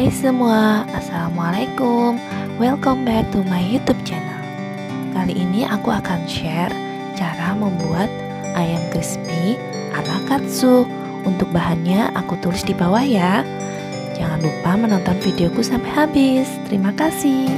Hai semua, Assalamualaikum. Welcome back to my youtube channel. Kali ini aku akan share cara membuat ayam crispy ala katsu. Untuk bahannya aku tulis di bawah ya. Jangan lupa menonton videoku sampai habis. Terima kasih.